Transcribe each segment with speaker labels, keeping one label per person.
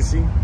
Speaker 1: sushi.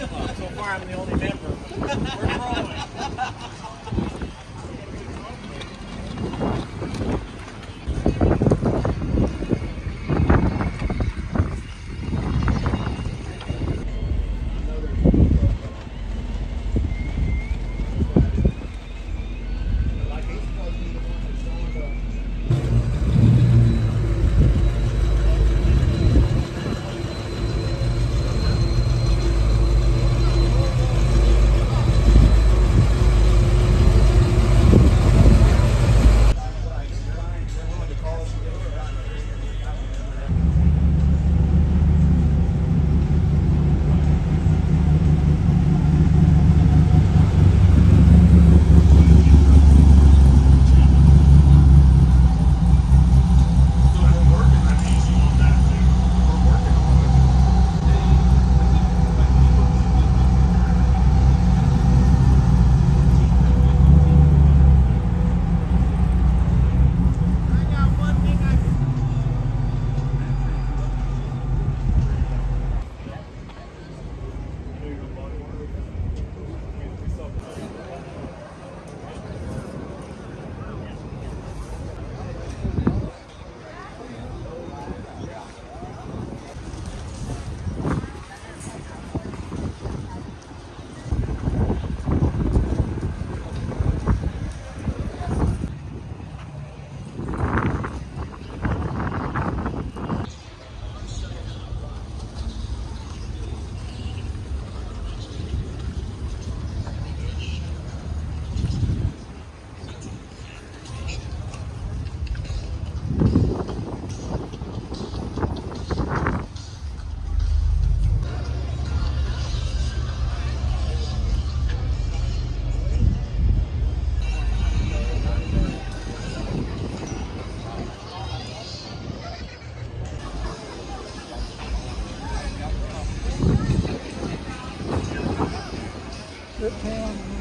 Speaker 2: So far, I'm the only member. We're growing.
Speaker 3: Rip Town.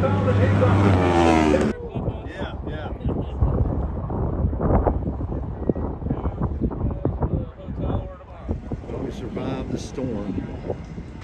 Speaker 2: Yeah, yeah.
Speaker 4: We survived the storm.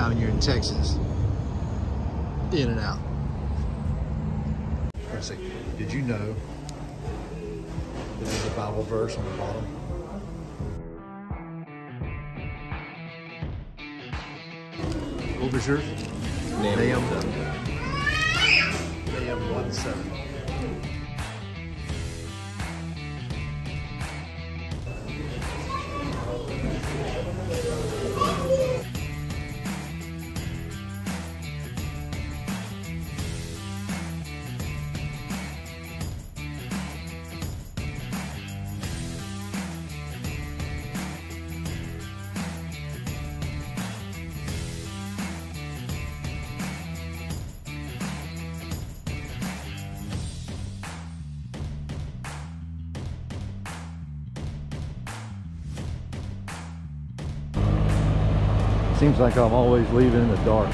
Speaker 4: Anytime you're in Texas, In-N-Out. Let's see, did you know that there's a Bible verse on the bottom? What was yours? Nahum. Nahum 1 7.
Speaker 5: Seems like I'm always leaving in the dark.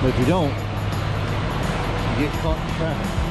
Speaker 5: But if you don't, you get caught in traffic.